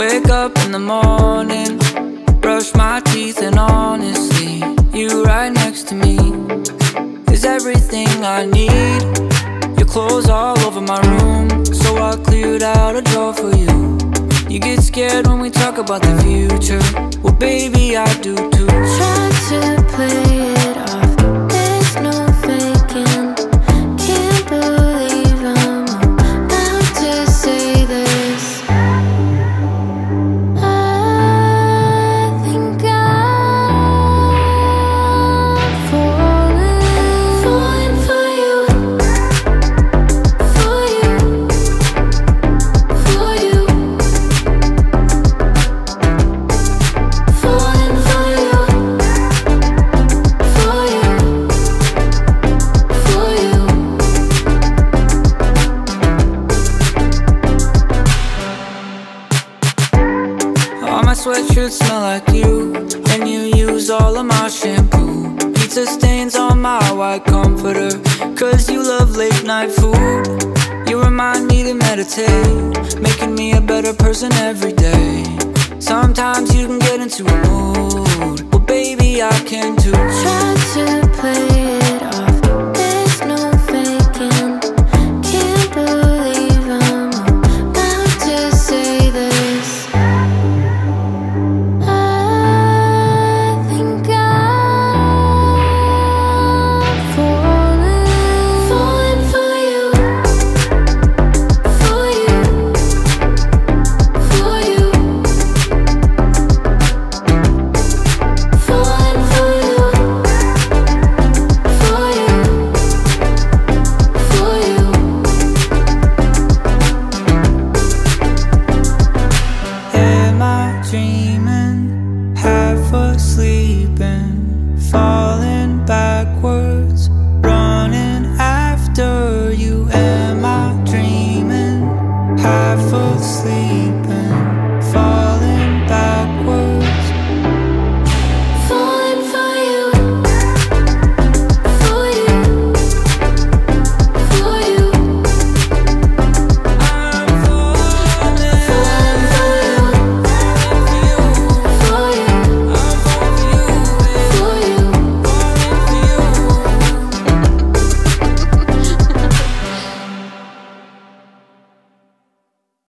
Wake up in the morning, brush my teeth, and honestly, you right next to me is everything I need. Your clothes all over my room, so I cleared out a drawer for you. You get scared when we talk about the future. Well, baby, I do too. Try to Sweatshirts smell like you, and you use all of my shampoo. Pizza stains on my white comforter, cause you love late night food. You remind me to meditate, making me a better person every day. Sometimes you can get into a mood, well, baby, I can too. I fall asleep.